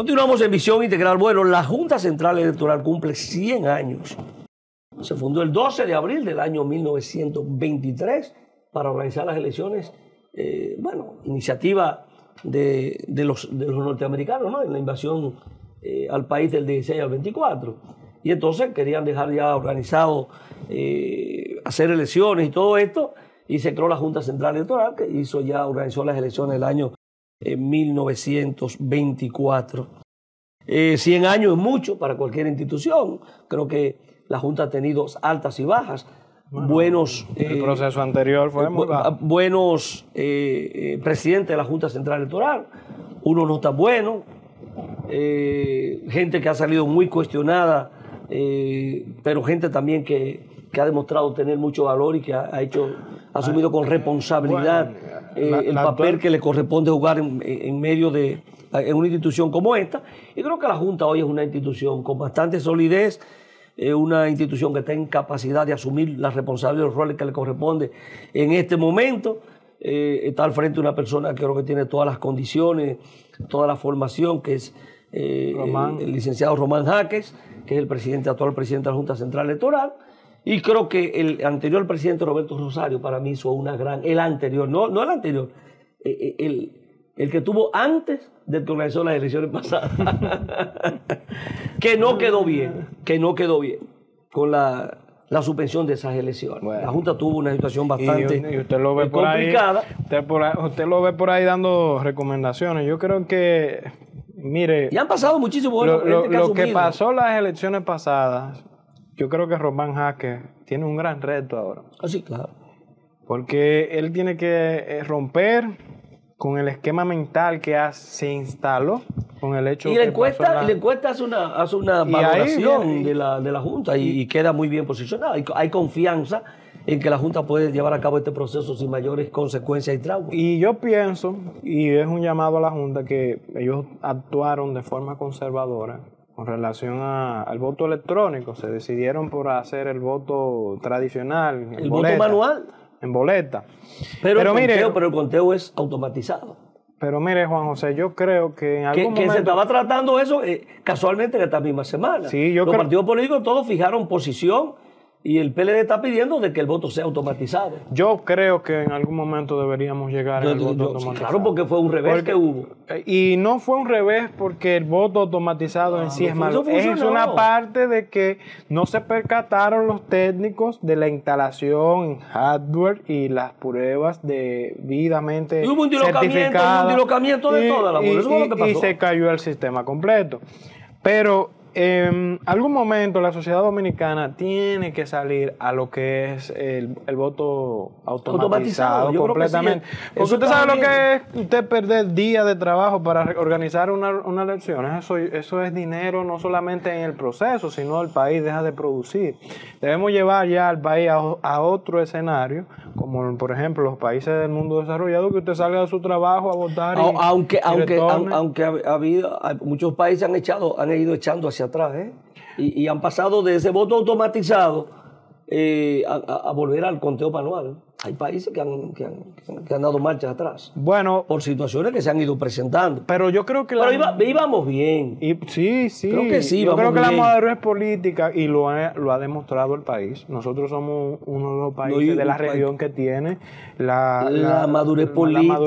Continuamos en Visión Integral. Bueno, la Junta Central Electoral cumple 100 años. Se fundó el 12 de abril del año 1923 para organizar las elecciones, eh, bueno, iniciativa de, los, norteamericanos, ¿no? En la invasión eh, al país del 16 al 24. Y entonces querían dejar ya organizado, eh, hacer elecciones y todo esto, y se creó la Junta Central Electoral, que hizo ya, organizó las elecciones del año 1924. 100 años es mucho para cualquier institución. Creo que la Junta ha tenido altas y bajas. buenos. El eh, proceso anterior fue Buenos presidentes de la Junta Central Electoral. Uno no está bueno, eh, gente que ha salido muy cuestionada, eh, pero gente también que, ha demostrado tener mucho valor y que ha, hecho, ha asumido con responsabilidad eh, el papel que le corresponde jugar en, medio de en una institución como esta. Y creo que la Junta hoy es una institución con bastante solidez, una institución que está en capacidad de asumir las responsabilidades los roles que le corresponde en este momento. está al frente de una persona que creo que tiene todas las condiciones, toda la formación, que es eh, el licenciado Román Jaques, que es el presidente, actual presidente de la Junta Central Electoral. Y creo que el anterior presidente Roberto Rosario para mí hizo una gran, el anterior, no, no el anterior, eh, eh, el, el que tuvo antes de que organizó las elecciones pasadas, que no quedó bien, que no quedó bien con la, la suspensión de esas elecciones. La Junta tuvo una situación bastante y, usted lo ve por complicada. usted, lo ve por ahí dando recomendaciones. Yo creo que Mire. Y han pasado muchísimos años. Lo, lo, que pasó las elecciones pasadas, yo creo que Román Jaque tiene un gran reto ahora. Ah, sí, claro. Porque él tiene que eh, romper con el esquema mental que se instaló con el hecho y la encuesta, la... la encuesta hace una, hace una valoración de, la, de la Junta y, queda muy bien posicionada. hay confianza en que la Junta puede llevar a cabo este proceso sin mayores consecuencias y traumas. Y yo pienso, y es un llamado a la Junta, que ellos actuaron de forma conservadora con relación al voto electrónico. Se decidieron por hacer el voto tradicional. ¿El voto manual? En boleta. Pero, el conteo, pero el conteo es automatizado. Pero mire, Juan José, yo creo que en algún que, momento... se estaba tratando eso eh, casualmente en esta misma semana. Sí, yo Los partidos políticos todos fijaron posición y el PLD está pidiendo de que el voto sea automatizado. Yo creo que en algún momento deberíamos llegar al voto automatizado. Claro, porque fue un revés que hubo. Eh, y no fue un revés porque el voto automatizado en ah, sí es malo. Es una parte de que no se percataron los técnicos de la instalación en hardware y las pruebas debidamente y hubo un certificadas. Un dilocamiento de toda la y se cayó el sistema completo. Pero en algún momento la sociedad dominicana tiene que salir a lo que es el, voto automatizado, completamente. Porque usted sabe lo que es usted perder días de trabajo para organizar una, una elección. Eso, eso es dinero no solamente en el proceso, sino el país deja de producir. Debemos llevar ya al país a, otro escenario, como por ejemplo los países del mundo desarrollado, que usted salga de su trabajo a votar. Y, aunque, aunque, aunque ha habido, muchos países han echado, han ido echando hacia atrás, ¿eh? y, han pasado de ese voto automatizado eh, a, volver al conteo manual. Hay países que han, que han, dado marchas atrás. Bueno. Por situaciones que se han ido presentando. Pero yo creo que... Pero íbamos bien. Y, sí, sí. Creo que sí. Yo creo que la madurez política, y lo ha, lo ha demostrado el país. Nosotros somos uno de los países de la región que tiene la, la, madurez política,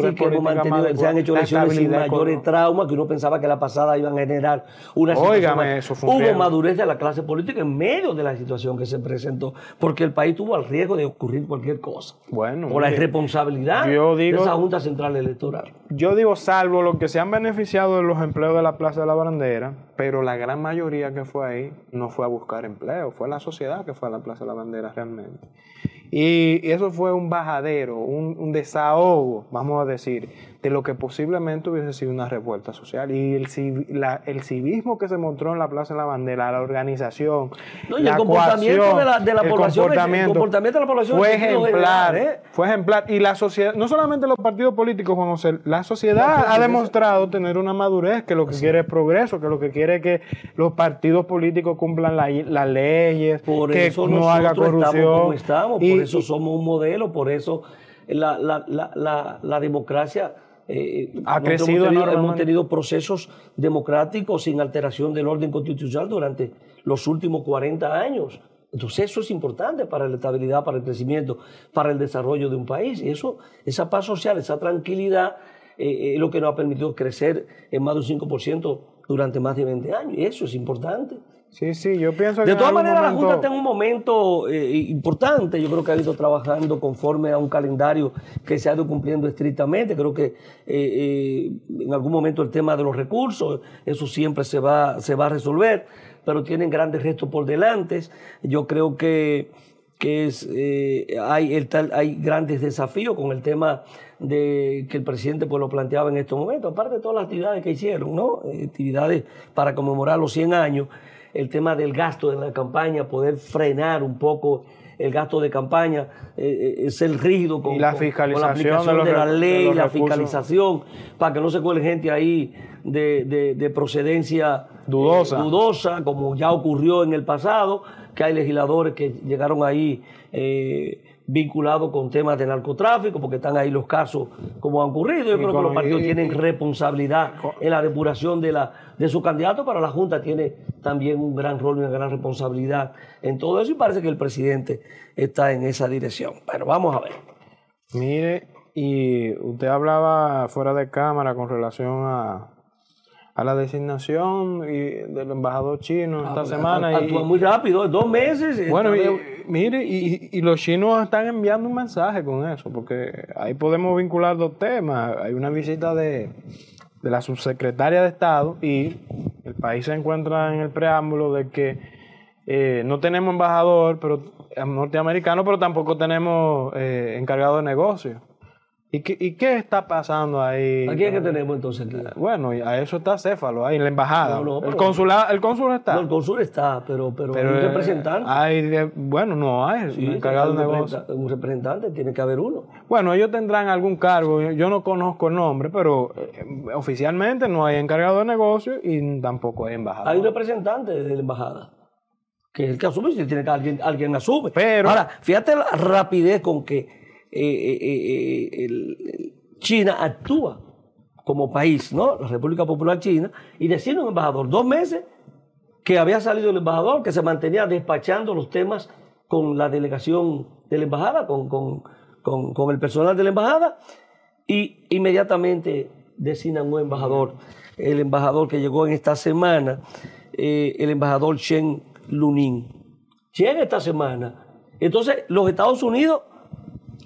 mantenido, se han hecho elecciones sin mayores traumas, que uno pensaba que la pasada iban a generar una situación. Hubo madurez de la clase política en medio de la situación que se presentó, porque el país tuvo al riesgo de ocurrir cualquier cosa. Bueno, por la irresponsabilidad de esa Junta Central Electoral. Yo digo, salvo los que se han beneficiado de los empleos de la Plaza de la Bandera, pero la gran mayoría que fue ahí no fue a buscar empleo, fue la sociedad que fue a la Plaza de la Bandera realmente. Y, eso fue un bajadero, un, un desahogo, vamos a decir, de lo que posiblemente hubiese sido una revuelta social. Y el, el civismo que se mostró en la Plaza de la Bandera, la organización, y el comportamiento de la, de la población, comportamiento, de la población fue ejemplar, ¿eh? fue ejemplar. Y la sociedad, no solamente los partidos políticos, Juan José, la sociedad ha demostrado tener una madurez, que lo que quiere es progreso, que lo que quiere es que los partidos políticos cumplan las leyes, que no haga corrupción. Estamos, por eso somos un modelo, por eso la, la democracia eh, ha crecido hemos tenido, hemos tenido procesos democráticos sin alteración del orden constitucional durante los últimos 40 años. Entonces eso es importante para la estabilidad, para el crecimiento, para el desarrollo de un país. Y eso, esa paz social, esa tranquilidad eh, es lo que nos ha permitido crecer en más de un 5% durante más de 20 años. Y eso es importante. Sí, sí, yo pienso que De todas maneras, la Junta está en un momento eh, importante. Yo creo que ha ido trabajando conforme a un calendario que se ha ido cumpliendo estrictamente. Creo que eh, eh, en algún momento el tema de los recursos, eso siempre se va, se va a resolver, pero tienen grandes restos por delante. Yo creo que, que es, hay, el tal- hay grandes desafíos con el tema de que el presidente pues, lo planteaba en estos momentos, aparte de todas las actividades que hicieron, ¿no? Eh, actividades para conmemorar los 100 años el tema del gasto en la campaña, poder frenar un poco el gasto de campaña, eh, eh, ser rígido con, Y la con- fiscalización con la aplicación de los de la de ley, la fiscalización, para que no se cuele gente ahí de, de- de procedencia eh, Dudosa. dudosa, como ya ocurrió en el pasado, que hay legisladores que llegaron ahí vinculados con temas de narcotráfico, porque están ahí los casos como han ocurrido. Yo Y creo que los partidos y- tienen responsabilidad en la depuración de, la, de su candidato, pero la Junta tiene también un gran rol y una gran responsabilidad en todo eso y parece que el presidente está en esa dirección. Pero vamos a ver. Mire, y usted hablaba fuera de cámara con relación a, a la designación y del embajador chino esta semana. y- Actúa muy rápido, dos meses. eh, Bueno, y- mire, y, y los chinos están enviando un mensaje con eso, porque ahí podemos vincular dos temas. Hay una visita de, de la subsecretaria de Estado y el país se encuentra en el preámbulo de que eh, no tenemos embajador pero, norteamericano, pero tampoco tenemos eh, encargado de negocio. ¿Y qué, ¿Y qué está pasando ahí? ¿A quién es que tenemos entonces aquí? Bueno, y a eso está Céfalo, ahí en la embajada. No, no, el, consulado, el cónsul está. No, el cónsul está, pero, pero, Pero un eh, representante. hay de- bueno, no hay, Sí, un encargado de negocio. Un representante, tiene que haber uno. Bueno, ellos tendrán algún cargo, yo- no conozco el nombre, pero eh, oficialmente no hay encargado de negocio y tampoco hay embajador. Hay un representante de la embajada, que es el que asume, si tiene que alguien, alguien asume. Pero- Ahora, fíjate la rapidez con que eh, eh, eh, China actúa como país, ¿no? La República Popular China, y decide un embajador, dos meses que había salido el embajador, que se mantenía despachando los temas con la delegación de la embajada, con, con- con- el personal de la embajada, y inmediatamente designan un embajador, el embajador que llegó en esta semana, el embajador Chen Lunin. Llega esta semana. Entonces, los Estados Unidos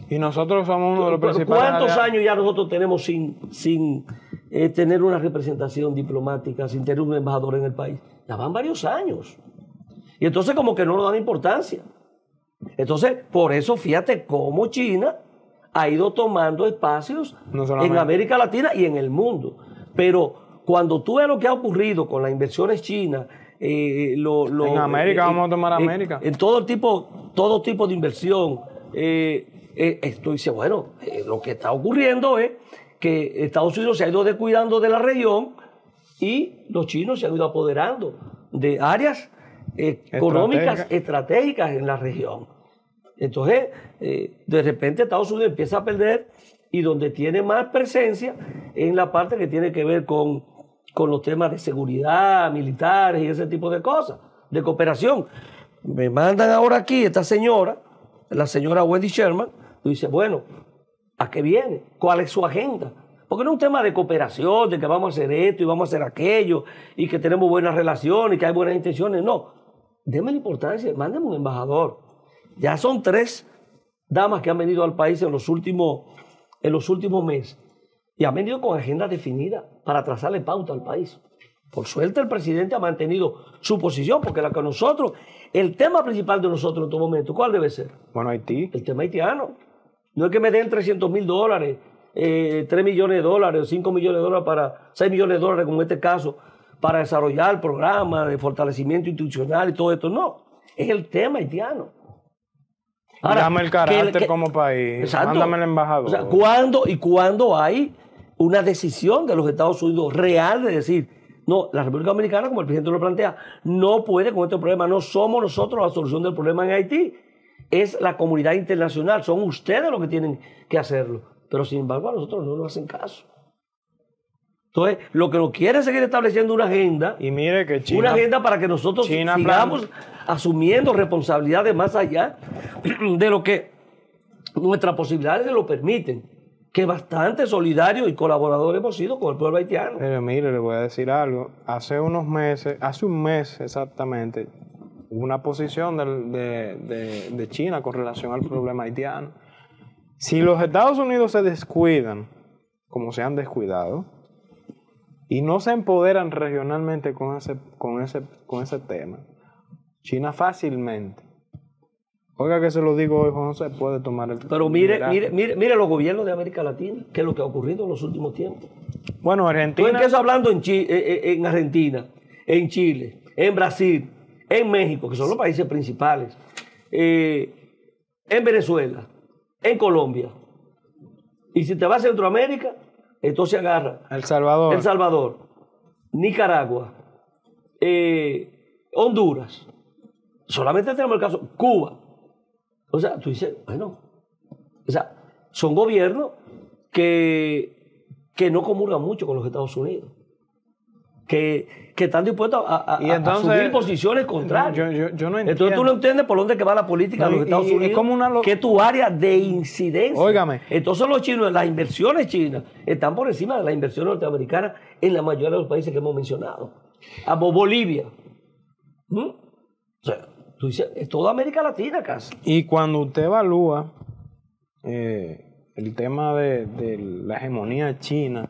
Y nosotros somos uno de los ¿Cu- principales. ¿Cuántos aliados. años ya nosotros tenemos sin, sin eh, tener una representación diplomática, sin tener un embajador en el país? Ya van varios años. Y entonces como que no nos dan importancia. Entonces, por eso fíjate cómo China ha ido tomando espacios No en América Latina y en el mundo. Pero cuando tú ves lo que ha ocurrido con las inversiones chinas, eh, lo- lo- En América, vamos a tomar en- América. En todo tipo, todo tipo de inversión, eh, eh, esto dice, bueno, eh, lo que está ocurriendo es que Estados Unidos se ha ido descuidando de la región y los chinos se han ido apoderando de áreas eh, económicas Estratégica. estratégicas en la región. Entonces, eh, de repente Estados Unidos empieza a perder y donde tiene más presencia en la parte que tiene que ver con, con los temas de seguridad, militares y ese tipo de cosas, de cooperación. Me mandan ahora aquí esta señora, la señora Wendy Sherman, y dice, bueno, ¿a qué viene? ¿Cuál es su agenda? Porque no es un tema de cooperación, de que vamos a hacer esto y vamos a hacer aquello, y que tenemos buenas relaciones y que hay buenas intenciones. No, déme la importancia, mándeme un embajador. Ya son tres damas que han venido al país en los últimos, en los últimos meses y han venido con agenda definida para trazarle pauta al país. Por suerte el presidente ha mantenido su posición, porque la que nosotros, el tema principal de nosotros en todo momento, ¿cuál debe ser? Bueno, Haití. El tema haitiano. No es que me den 300 mil dólares, eh, 3 millones de dólares, 5 millones de dólares para, 6 millones de dólares como en este caso, para desarrollar programas de fortalecimiento institucional y todo esto. No, es el tema haitiano. Dame el que- carácter que- como país. Exacto. Mándame el embajador. O sea, ¿cuándo y cuándo hay una decisión de los Estados Unidos real de decir, no, la República Dominicana, como el presidente lo plantea, no puede con este problema, no somos nosotros la solución del problema en Haití, es la comunidad internacional, son ustedes los que tienen que hacerlo. Pero sin embargo a nosotros no nos hacen caso. Entonces, lo que nos quiere es seguir estableciendo una agenda. Y mire que China. Una agenda para que nosotros sigamos asumiendo responsabilidades más allá de lo que nuestras posibilidades lo permiten. Que bastante solidarios y colaboradores hemos sido con el pueblo haitiano. Pero mire, le voy a decir algo. Hace unos meses, hace un mes exactamente, una posición de, de China con relación al problema haitiano. Si los Estados Unidos se descuidan, como se han descuidado, y no se empoderan regionalmente con ese, con ese, con ese tema, China fácilmente, oiga que se lo digo hoy, no se puede tomar el... Pero mire, mire, mire, mire los gobiernos de América Latina, qué es lo que ha ocurrido en los últimos tiempos. Bueno, Argentina... Yo empiezo hablando en, eh, eh, en Argentina, en Chile, en Brasil, en México, que son los países principales, eh, en Venezuela, en Colombia. Y si te vas a Centroamérica, entonces agarra. El Salvador. El Salvador, Nicaragua, eh, Honduras. Solamente tenemos el caso Cuba. O sea, tú dices, bueno, o sea, son gobiernos que, que no comulgan mucho con los Estados Unidos que, que están dispuestos a, a, asumir posiciones contrarias. Yo, no entonces tú no entiendes por dónde que va la política de los Estados Unidos, es como una que es tu área de incidencia. Óigame. Entonces los chinos, las inversiones chinas, están por encima de las inversiones norteamericanas en la mayoría de los países que hemos mencionado. A Bolivia. ¿Mm? O sea, tú dices, es toda América Latina casi. Y cuando usted evalúa eh, el tema de, de la hegemonía china,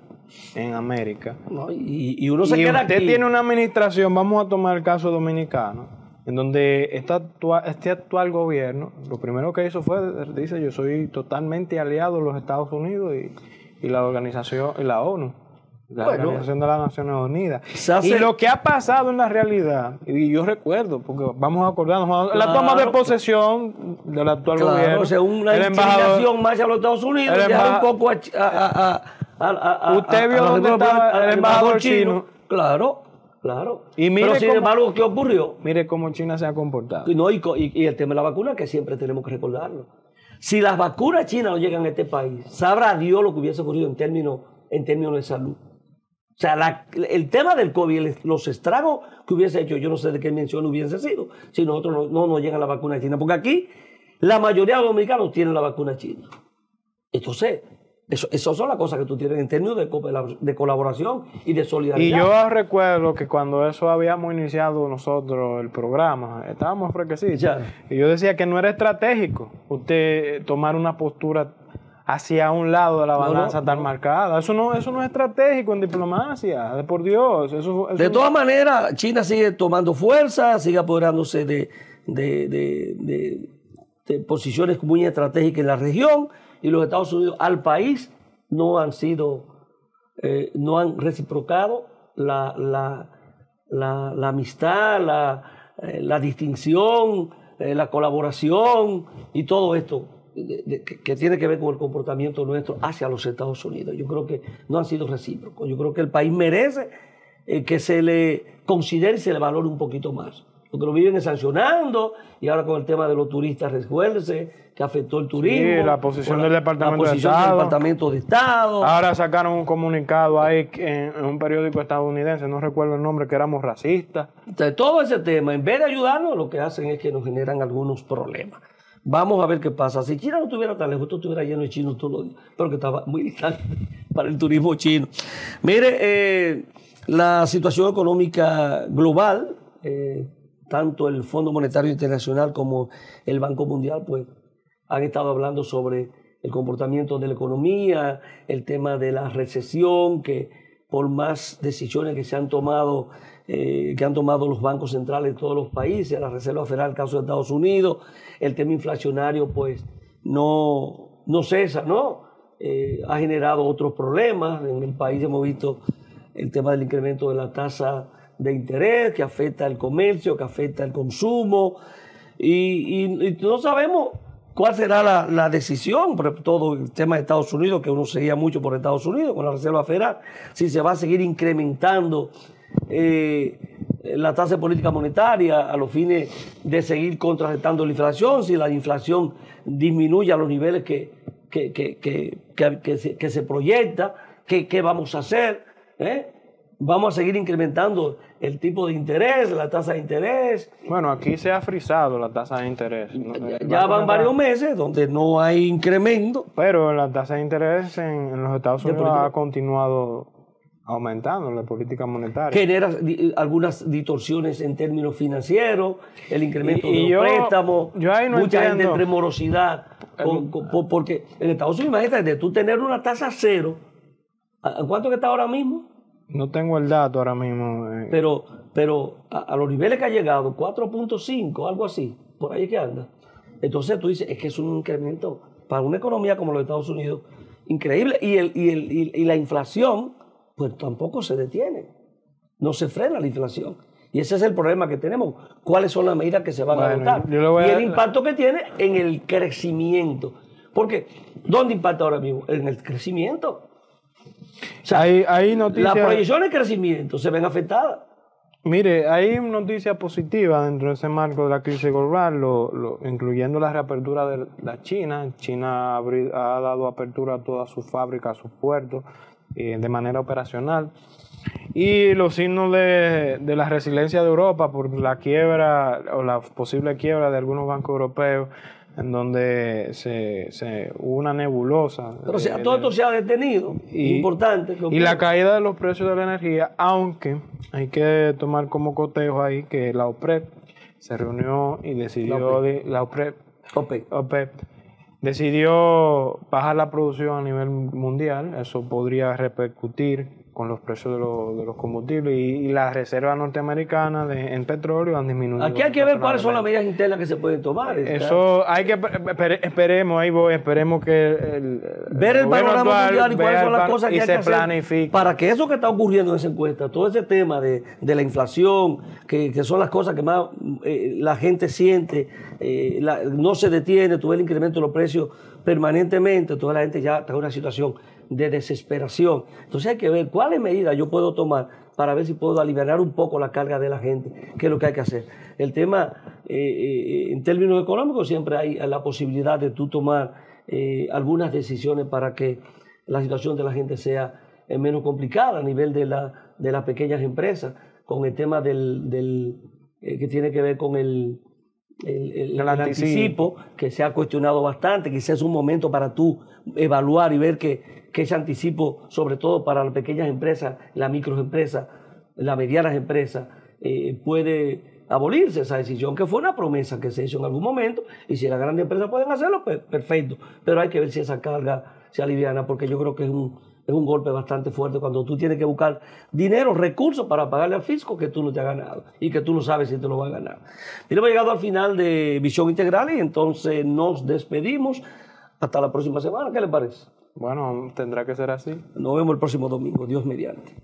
en América. y, uno se queda usted tiene una administración, vamos a tomar el caso dominicano, en donde este actual gobierno, lo primero que hizo fue, dice, yo soy totalmente aliado de los Estados Unidos y, la organización, y la ONU. La Organización de las Naciones Unidas. Y lo que ha pasado en la realidad, y yo recuerdo, porque vamos a acordarnos, la toma de posesión del actual gobierno. O sea, una inclinación más a los Estados Unidos, un poco a Usted vio dónde estaba el embajador chino. Claro, claro. Y mire Pero sin embargo, ¿qué ocurrió? Mire cómo China se ha comportado. Y, no, y, y, el tema de la vacuna, que siempre tenemos que recordarlo. Si las vacunas chinas no llegan a este país, sabrá Dios lo que hubiese ocurrido en términos, en términos de salud. O sea, el tema del COVID, los estragos que hubiese hecho, yo no sé de qué mención hubiese sido, si nosotros no, no nos llega la vacuna china. Porque aquí la mayoría de los dominicanos tienen la vacuna china. Entonces, eso, esas son las cosas que tú tienes en términos de, de, colaboración y de solidaridad. Y yo recuerdo que cuando eso habíamos iniciado nosotros el programa, estábamos fresquecitos. Y yo decía que no era estratégico usted tomar una postura hacia un lado de la balanza tan marcada. Eso no, eso no es estratégico en diplomacia, de por Dios. Eso, de todas maneras, China sigue tomando fuerza, sigue apoderándose de, de, de posiciones muy estratégicas en la región y los Estados Unidos al país no han sido, eh, no han reciprocado la, la, amistad, la, eh, la distinción, eh, la colaboración y todo esto que, tiene que ver con el comportamiento nuestro hacia los Estados Unidos. Yo creo que no han sido recíprocos. Yo creo que el país merece que se le considere y se le valore un poquito más. Porque lo viven sancionando y ahora con el tema de los turistas, recuérdense que afectó el turismo. Sí, la posición del Departamento la posición de Estado. Del Departamento de Estado. Ahora sacaron un comunicado ahí en, un periódico estadounidense, no recuerdo el nombre, que éramos racistas. Entonces, todo ese tema, en vez de ayudarnos, lo que hacen es que nos generan algunos problemas. Vamos a ver qué pasa. Si China no estuviera tan lejos, esto estuviera lleno de chinos todos los días, pero que estaba muy distante para el turismo chino. Mire, eh, la situación económica global, eh, tanto el Fondo Monetario Internacional como el Banco Mundial, pues han estado hablando sobre el comportamiento de la economía, el tema de la recesión, que por más decisiones que se han tomado, eh, que han tomado los bancos centrales de todos los países, la Reserva Federal, el caso de Estados Unidos, el tema inflacionario, pues no, no cesa, ¿no? Eh, ha generado otros problemas. En el país hemos visto el tema del incremento de la tasa de interés que afecta el comercio, que afecta el consumo, y, no sabemos cuál será la, decisión, por todo el tema de Estados Unidos, que uno seguía mucho por Estados Unidos con la Reserva Federal, si se va a seguir incrementando eh, la tasa de política monetaria a los fines de seguir contrarrestando la inflación, si la inflación disminuye a los niveles que, que, se, proyecta, ¿qué, vamos a hacer. ¿eh? Vamos a seguir incrementando el tipo de interés, la tasa de interés. Bueno, aquí se ha frisado la tasa de interés. Ya, van varios meses donde no hay incremento. Pero la tasa de interés en, los Estados Unidos ha continuado aumentando la política monetaria. Genera algunas distorsiones en términos financieros, el incremento de los préstamos, mucha gente entre morosidad, porque en Estados Unidos, imagínate, de tú tener una tasa cero, ¿cuánto que está ahora mismo? No tengo el dato ahora mismo. Eh. Pero, pero a, los niveles que ha llegado, 4.5, algo así, por ahí que anda. Entonces tú dices, es que es un incremento para una economía como los Estados Unidos increíble. Y, el, y, el, y, la inflación, pues tampoco se detiene. No se frena la inflación. Y ese es el problema que tenemos. ¿Cuáles son las medidas que se van a adoptar? Y el impacto que tiene en el crecimiento. Porque, ¿dónde impacta ahora mismo? En el crecimiento hay, noticias... Las proyecciones de crecimiento se ven afectadas. Mire, hay noticias positivas dentro de ese marco de la crisis global, lo, incluyendo la reapertura de la China. China ha, dado apertura a todas sus fábricas, a sus puertos, eh, de manera operacional. Y los signos de, de, la resiliencia de Europa por la quiebra o la posible quiebra de algunos bancos europeos en donde se, se, hubo una nebulosa. Pero sea, todo esto se ha detenido, importante. y la caída de los precios de la energía, aunque hay que tomar como cotejo ahí que la OPREP se reunió y decidió, la OPREP, OPEP. decidió bajar la producción a nivel mundial, eso podría repercutir con los precios de, de los combustibles y, las reservas norteamericanas de, en petróleo han disminuido. Aquí hay que ver cuáles son las medidas internas que se pueden tomar. Eso hay que esperemos, ahí voy, esperemos que el, ver el, panorama mundial y cuáles son las cosas que hay que hacer para que eso que está ocurriendo en esa encuesta, todo ese tema de, de la inflación, que, que, son las cosas que más eh, la gente siente, eh, no se detiene, tuve el incremento de los precios permanentemente, toda la gente ya está en una situación de desesperación. Entonces hay que ver cuáles medidas yo puedo tomar para ver si puedo aliviar un poco la carga de la gente, qué es lo que hay que hacer. El tema, eh, eh, en términos económicos, siempre hay la posibilidad de tú tomar eh, algunas decisiones para que la situación de la gente sea menos complicada a nivel de, la, de las pequeñas empresas, con el tema del que tiene que ver con el, el, anticipo, que se ha cuestionado bastante, quizás es un momento para tú evaluar y ver que, que ese anticipo, sobre todo para las pequeñas empresas, las microempresas, las medianas empresas, eh, puede abolirse esa decisión, que fue una promesa que se hizo en algún momento, y si las grandes empresas pueden hacerlo, pues perfecto, pero hay que ver si esa carga se aliviana, porque yo creo que es un, es un golpe bastante fuerte cuando tú tienes que buscar dinero, recursos para pagarle al fisco que tú no te has ganado y que tú no sabes si te lo vas a ganar. hemos llegado al final de Visión Integral y entonces nos despedimos. Hasta la próxima semana, ¿qué le parece? Bueno, tendrá que ser así. Nos vemos el próximo domingo, Dios mediante.